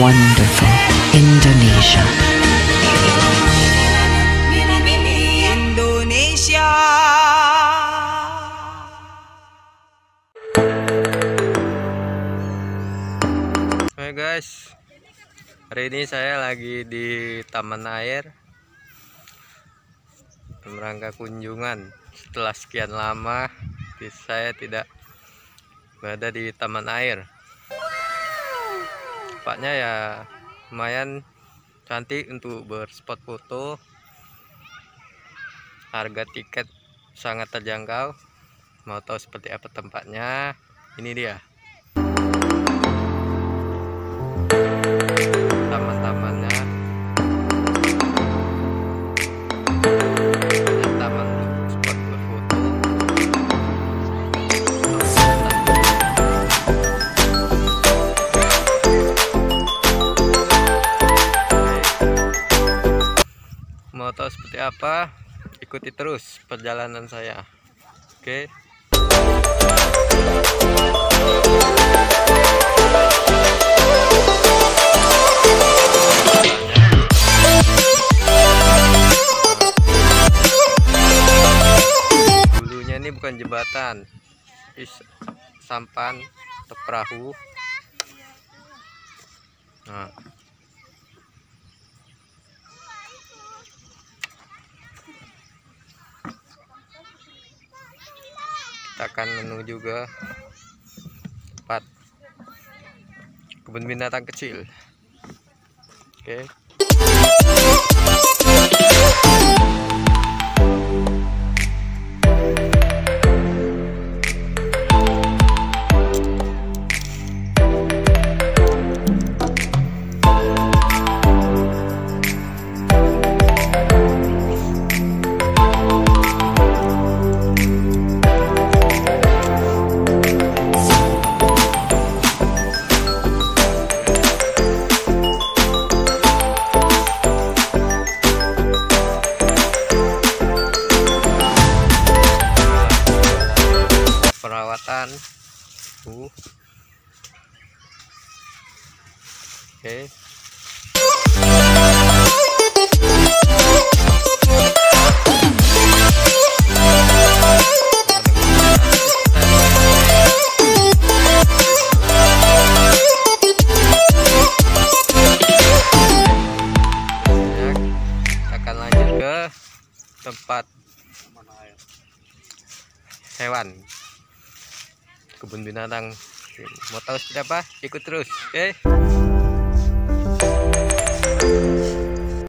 wonderful Indonesia. Indonesia. Hai guys, hari ini saya lagi di Taman Air merangka kunjungan setelah sekian lama saya tidak berada di Taman Air. Tempatnya ya lumayan cantik untuk berspot foto. Harga tiket sangat terjangkau. Mau tahu seperti apa tempatnya? Ini dia. Mau tahu seperti apa ikuti terus perjalanan saya. Oke? Dulunya ini bukan jembatan. Is sampan atau perahu. Nah kita akan menuju ke tempat kebun binatang kecil. Oke perawatan. Uh. oke. Ya, lanjut ke tempat hewan kebun binatang. Mau tahu seperti apa? Ikut terus oke